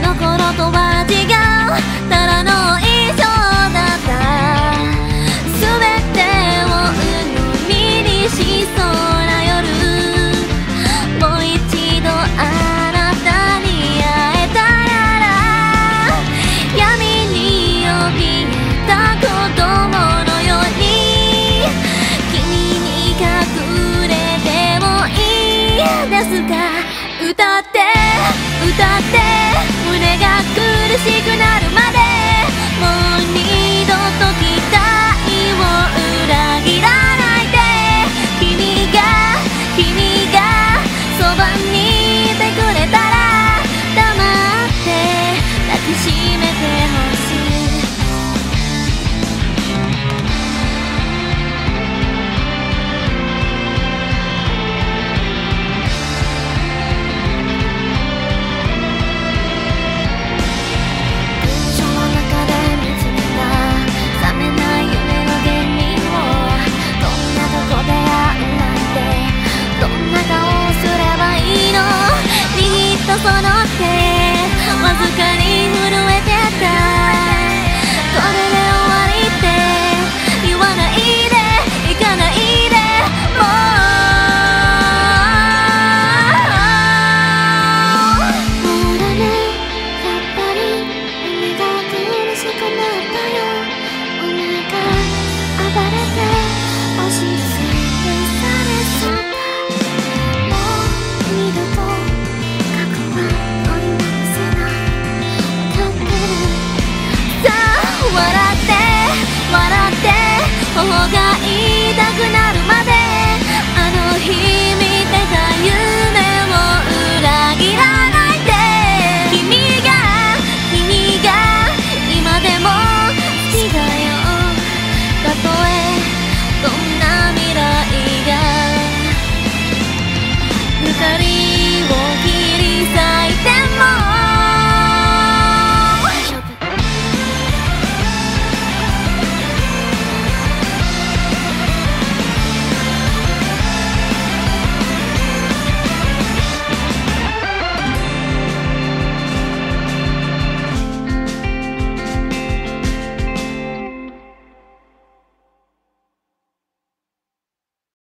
の頃とは違う。ただのしくなる